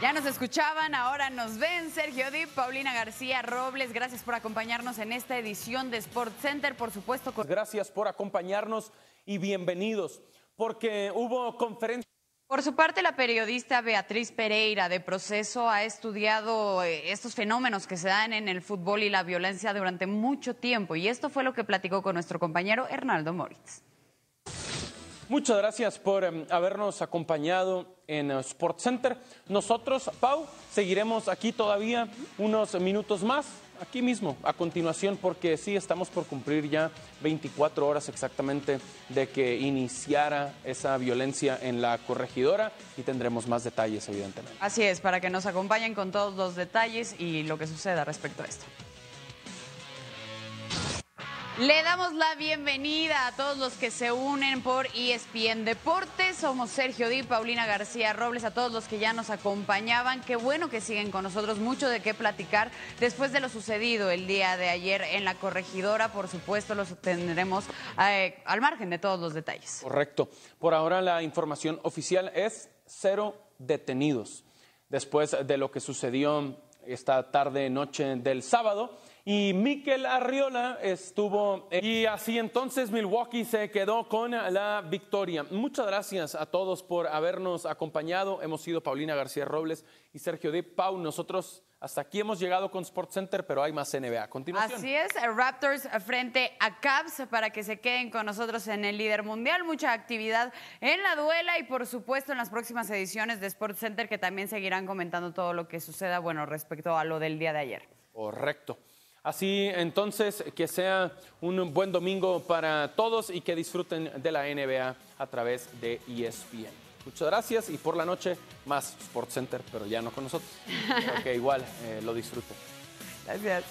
Ya nos escuchaban, ahora nos ven. Sergio Dip, Paulina García Robles, gracias por acompañarnos en esta edición de Sport Center, por supuesto. Con... Gracias por acompañarnos y bienvenidos, porque hubo conferencia. Por su parte, la periodista Beatriz Pereira de Proceso ha estudiado eh, estos fenómenos que se dan en el fútbol y la violencia durante mucho tiempo y esto fue lo que platicó con nuestro compañero Hernaldo Moritz. Muchas gracias por um, habernos acompañado en uh, Sport Center. Nosotros, Pau, seguiremos aquí todavía unos minutos más, aquí mismo, a continuación, porque sí estamos por cumplir ya 24 horas exactamente de que iniciara esa violencia en la corregidora y tendremos más detalles, evidentemente. Así es, para que nos acompañen con todos los detalles y lo que suceda respecto a esto. Le damos la bienvenida a todos los que se unen por ESPN Deportes. Somos Sergio Di, Paulina García Robles, a todos los que ya nos acompañaban. Qué bueno que siguen con nosotros, mucho de qué platicar después de lo sucedido el día de ayer en la corregidora. Por supuesto, los tendremos eh, al margen de todos los detalles. Correcto. Por ahora la información oficial es cero detenidos. Después de lo que sucedió esta tarde, noche del sábado. Y Mikel Arriola estuvo. Y así entonces Milwaukee se quedó con la victoria. Muchas gracias a todos por habernos acompañado. Hemos sido Paulina García Robles y Sergio de Pau. Nosotros hasta aquí hemos llegado con Sport Center, pero hay más NBA. Continuación. Así es, Raptors frente a Cavs para que se queden con nosotros en el líder mundial. Mucha actividad en la duela y por supuesto en las próximas ediciones de Sport Center que también seguirán comentando todo lo que suceda, bueno, respecto a lo del día de ayer. Correcto. Así entonces, que sea un buen domingo para todos y que disfruten de la NBA a través de ESPN. Muchas gracias y por la noche más Sports Center, pero ya no con nosotros. Pero que igual eh, lo disfruten. Gracias.